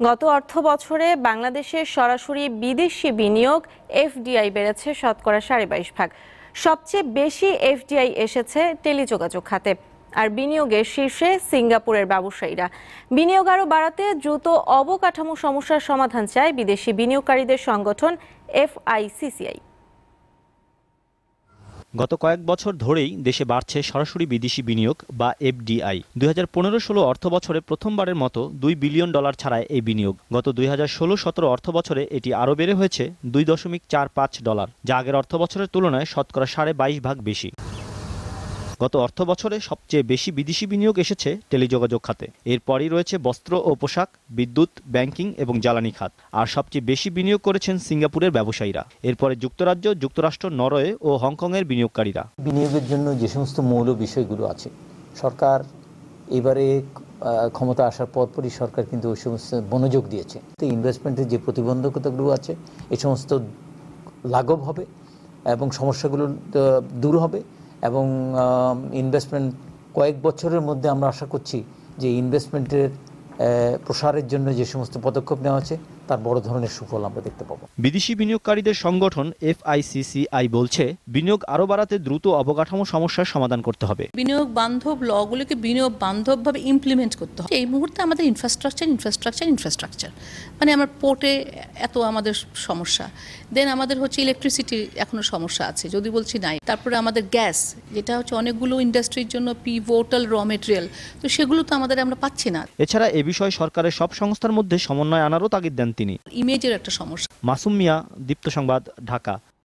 গত অর্থ বছরে বাংলাদেশে সরাসরি বিদেশি বিনিয়োগ এফডিআই বেড়েছে শতকরা সাড়ে বাইশ ভাগ। সবচেয়ে বেশি এফডিআই এসেছে টেলিযোগাযোগ খাতে, আর বিনিয়োগের শীর্ষে সিঙ্গাপুরের ব্যবসায়ীরা। বিনিয়োগ আরও বাড়াতে দ্রুত অবকাঠামো সমস্যার সমাধান চায় বিদেশি বিনিয়োগকারীদের সংগঠন এফআইসিসিআই। গত কয়েক বছর ধরেই দেশে বাড়ছে সরাসরি বিদেশি বিনিয়োগ বা এফডিআই। দুই হাজার পনেরো ষোলো অর্থ বছরে প্রথমবারের মতো দুই বিলিয়ন ডলার ছাড়ায় এই বিনিয়োগ। গত দুই হাজার ষোলো সতেরো অর্থ বছরে এটি আরও বেড়ে হয়েছে দুই দশমিক চার পাঁচ ডলার, যা আগের অর্থ বছরের তুলনায় শতকরা সাড়ে বাইশ ভাগ বেশি। গত অর্থ বছরে সবচেয়ে বেশি বিদেশি বিনিয়োগ এসেছে টেলিযোগাযোগ খাতে। এরপরই রয়েছে বস্ত্র ও পোশাক, বিদ্যুৎ, ব্যাংকিং এবং জ্বালানি খাত। আর সবচেয়ে বেশি বিনিয়োগ করেছেন সিঙ্গাপুরের ব্যবসায়ীরা। এরপরে যুক্তরাজ্য, যুক্তরাষ্ট্র, নরওয়ে ও হংকংয়ের বিনিয়োগকারীরা। বিনিয়োগের জন্য যে সমস্ত মৌল বিষয়গুলো আছে, সরকার এবারে ক্ষমতা আসার পরপরই সরকার কিন্তু ওই সমস্ত মনোযোগ দিয়েছে। তো ইনভেস্টমেন্টের যে প্রতিবন্ধকতাগুলো আছে এই সমস্ত লাঘব হবে এবং সমস্যাগুলো দূর হবে। এবং ইনভেস্টমেন্ট কয়েক বছরের মধ্যে আমরা আশা করছি যে ইনভেস্টমেন্টের প্রসারের জন্য যে সমস্ত পদক্ষেপ নেওয়া আছে তার বড় ধরনের সুফল আমরা দেখতে পাবো। বিদেশি বিনিয়োগকারীদের সংগঠন এফআইসিসিআই বলছে বিনিয়োগ আরও বাড়াতে দ্রুত অবকাঠামো সমস্যার সমাধান করতে হবে। বিনিয়োগ বান্ধব লগুলোকে বিনিয়োগ বান্ধবভাবে ইমপ্লিমেন্ট করতে হবে। এই মুহূর্তে আমাদের ইনফ্রাস্ট্রাকচার ইনফ্রাস্ট্রাকচার ইনফ্রাস্ট্রাকচার মানে আমার পোর্টে এত আমাদের সমস্যা। দেন আমাদের হচ্ছে ইলেকট্রিসিটি এখনও সমস্যা আছে যদি বলছি নাই। তারপরে আমাদের গ্যাস যেটা হচ্ছে অনেকগুলো ইন্ডাস্ট্রির জন্য পি পিভোটাল র মেটেরিয়াল তো সেগুলো তো আমাদের আমরা পাচ্ছি না। এছাড়া এ বিষয়ে সরকারের সব সংস্থার মধ্যে সমন্বয় আনারও তাগিদ দেন তিনি। ইমেজের একটা সমস্যা। মাসুম মিয়া দীপ্ত সংবাদ ঢাকা।